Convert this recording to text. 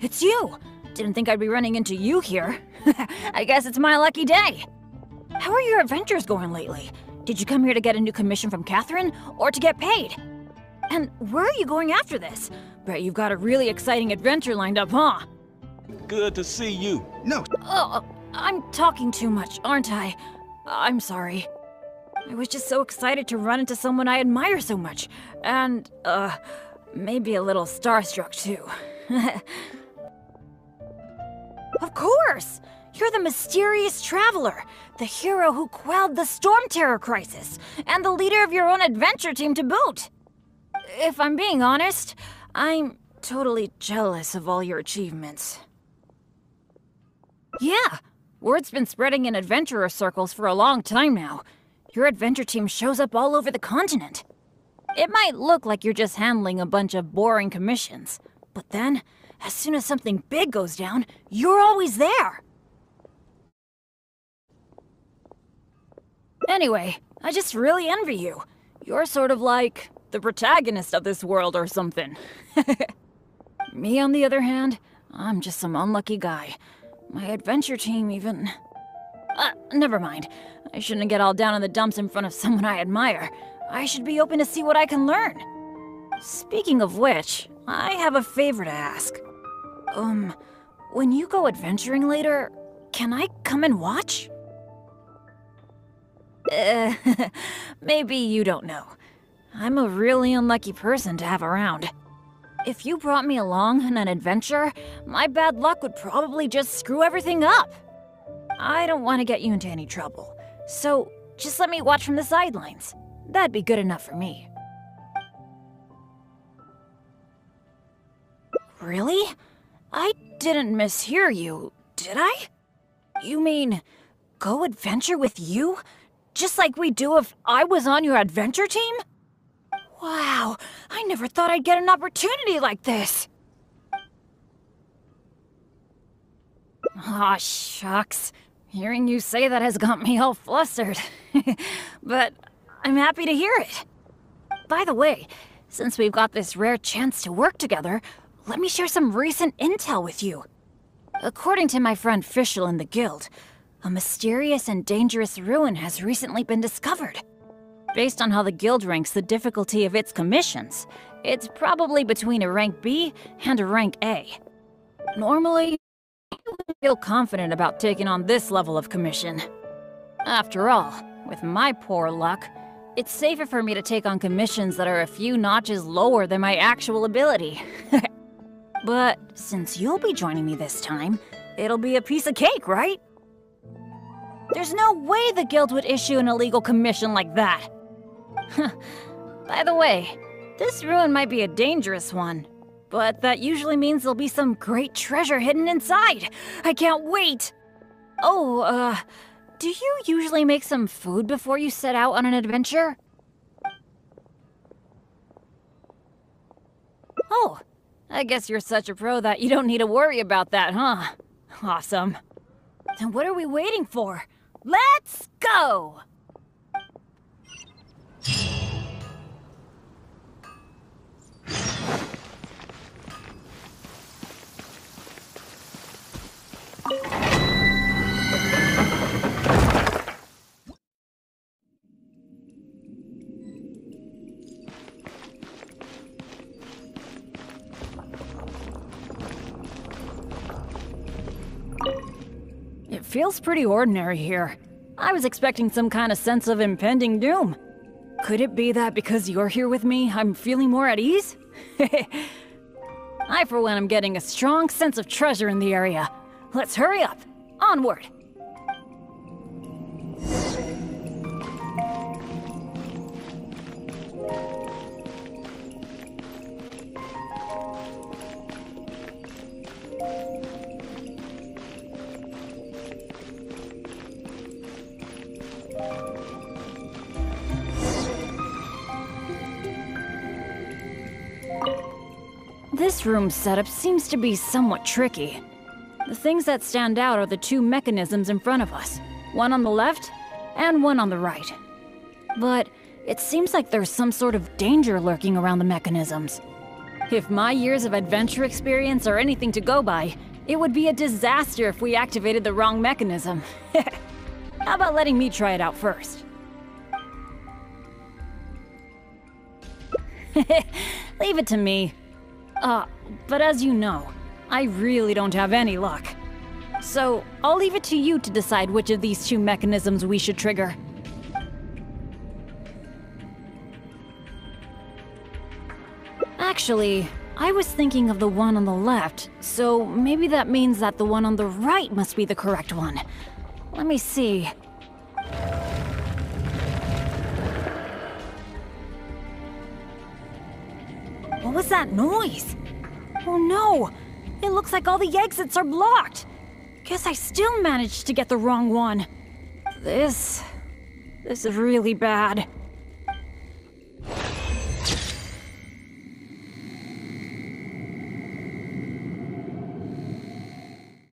it's you! Didn't think I'd be running into you here. I guess it's my lucky day. How are your adventures going lately? Did you come here to get a new commission from Katheryne, or to get paid? And where are you going after this? Bet you've got a really exciting adventure lined up, huh? Good to see you. No, Oh, I'm talking too much, aren't I? I'm sorry. I was just so excited to run into someone I admire so much. And, uh, maybe a little starstruck too. of course! You're the mysterious traveler, the hero who quelled the Storm Terror crisis, and the leader of your own adventure team to boot. If I'm being honest, I'm totally jealous of all your achievements. Yeah, word's been spreading in adventurer circles for a long time now. Your adventure team shows up all over the continent. It might look like you're just handling a bunch of boring commissions, but then, as soon as something big goes down, you're always there. Anyway, I just really envy you. You're sort of like the protagonist of this world or something. Me, on the other hand, I'm just some unlucky guy. My adventure team even. Uh, never mind. I shouldn't get all down in the dumps in front of someone I admire. I should be open to see what I can learn. Speaking of which, I have a favor to ask. Um, when you go adventuring later, can I come and watch? Uh, maybe you don't know. I'm a really unlucky person to have around. If you brought me along on an adventure, my bad luck would probably just screw everything up. I don't want to get you into any trouble, so just let me watch from the sidelines. That'd be good enough for me. Really? I didn't mishear you, did I? You mean, go adventure with you? Just like we do if I was on your adventure team? Wow, I never thought I'd get an opportunity like this. Aw, shucks. Hearing you say that has got me all flustered. but I'm happy to hear it. By the way, since we've got this rare chance to work together, let me share some recent intel with you. According to my friend Fischl in the Guild, a mysterious and dangerous ruin has recently been discovered. Based on how the Guild ranks the difficulty of its commissions, it's probably between a rank B and a rank A. Normally, I wouldn't feel confident about taking on this level of commission. After all, with my poor luck, it's safer for me to take on commissions that are a few notches lower than my actual ability. but since you'll be joining me this time, it'll be a piece of cake, right? There's no way the Guild would issue an illegal commission like that. By the way, this ruin might be a dangerous one, but that usually means there'll be some great treasure hidden inside. I can't wait! Oh, uh, do you usually make some food before you set out on an adventure? Oh, I guess you're such a pro that you don't need to worry about that, huh? Awesome. Then what are we waiting for? Let's go! Feels pretty ordinary here. I was expecting some kind of sense of impending doom. Could it be that because you're here with me, I'm feeling more at ease? I, for one, am getting a strong sense of treasure in the area. Let's hurry up. Onward. This room setup seems to be somewhat tricky. The things that stand out are the two mechanisms in front of us, one on the left and one on the right. But it seems like there's some sort of danger lurking around the mechanisms. If my years of adventure experience are anything to go by, it would be a disaster if we activated the wrong mechanism. How about letting me try it out first? Leave it to me. Uh, but as you know, I really don't have any luck. So, I'll leave it to you to decide which of these two mechanisms we should trigger. Actually, I was thinking of the one on the left, so maybe that means that the one on the right must be the correct one. Let me see. What was that noise? Oh no! It looks like all the exits are blocked! Guess I still managed to get the wrong one. This... this is really bad.